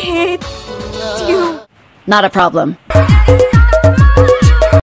hate you. Not a problem.